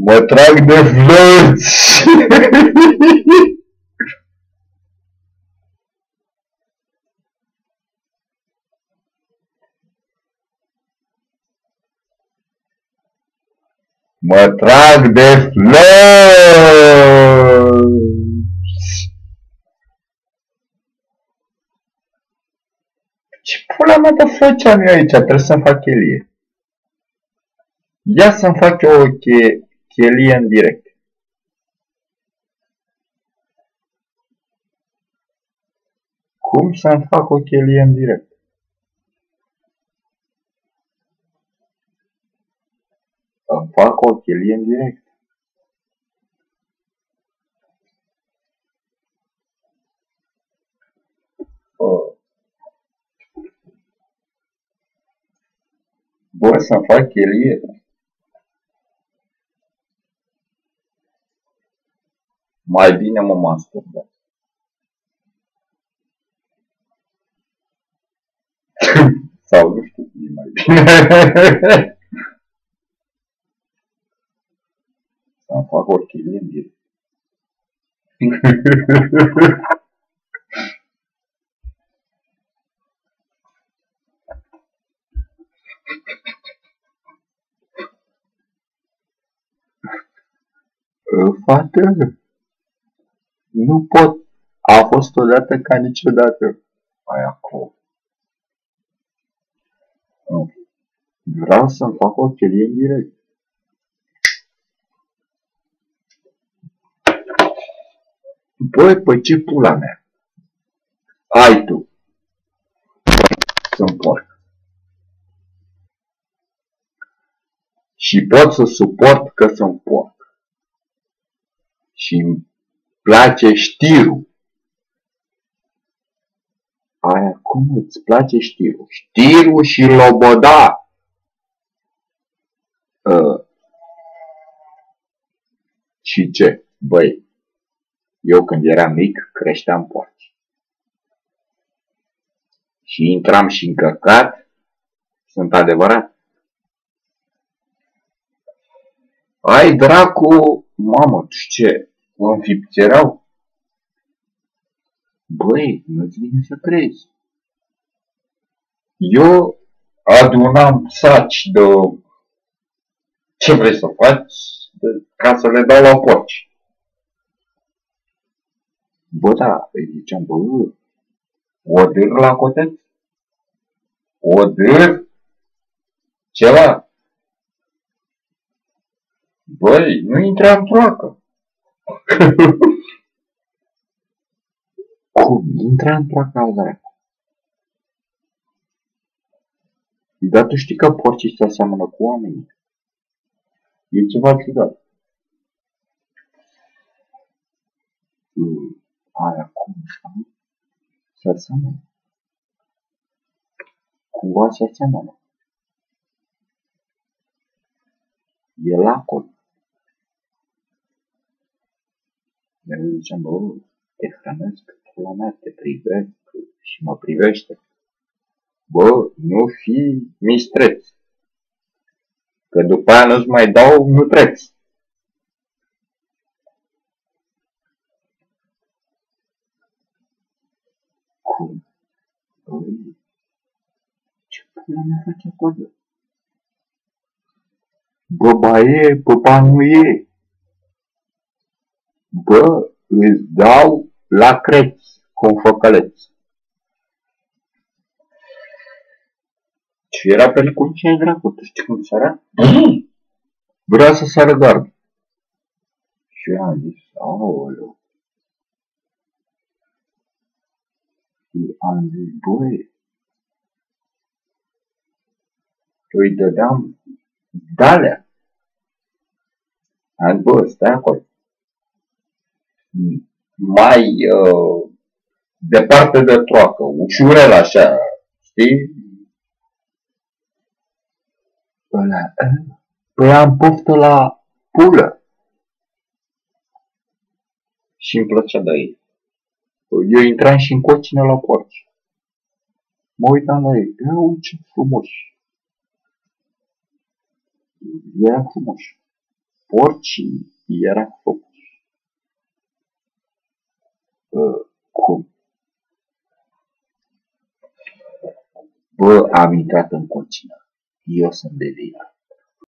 Mă trag de flăți! Mă trag de flăți! Ce pula mea de flăci am eu aici? Trebuie să-mi fac chelie. Ia să-mi fac eu o che chelie în direct. Cum să-mi fac o chelie în direct? Îmi fac o chelie în direct. Oh. Bă, să-mi fac chelie. Mai bine mă masturbă. Sau nu știu cum e mai bine. Să-mi fac nu pot. A fost odată ca niciodată. Mai acolo. Vreau să-mi fac o chelie în direct. Băi, păi ce pula mea? Ai tu. Sunt porc. Și pot să suport că sunt porc. Și îmi place știrul. Aia, cum îți place știrul? Știrul și loboda. Uh. Și ce? Băi, eu când eram mic creșteam porci. Și intram și încărcat. Sunt adevărat. Ai dracu, mamă, tu ce? Mă înfipțerau? Băi, nu-ți vine să crezi. Eu adunam saci de... Ce vrei să faci? De... Ca să le dau la porci. Bă, da, îi ziceam, bă, o dâr la coteț? O dâr? Ceva? Băi, nu intra în troacă. Cum? Intra în troacă al dracu. Dar tu știi că porcii se aseamănă cu oamenii. E ceva ciudat. Aia cum se aseamănă? Cumva se aseamănă. E lacul. Eu ziceam, bă, te hrănesc, pula mea, te privesc și mă privește. Bă, nu fi mistreț. Că după aia nu-ți mai dau nutreți. Cum? Băi, ce pula mea face acolo? Bă, ba e, bă, ba nu e. Bă, îți dau la creț, cu un făcăleț. Și era pe cu ce dracu, tu știi cum sărea? Vrea să sară gard. Și eu am zis, aoleu. Și am zis, băi, îi dădeam dalea. Am zis, bă, stai acolo mai uh, departe de troacă, ușurel așa, știi? Ăla, păi am poftă la pulă. Și îmi plăcea de ei. Eu intram și în cocină la porci. Mă uitam la ei. Ia uite ce frumoși. Era frumos. porcii era făcut. Uh, cum? Bă, am intrat în cocină. Eu sunt de vină.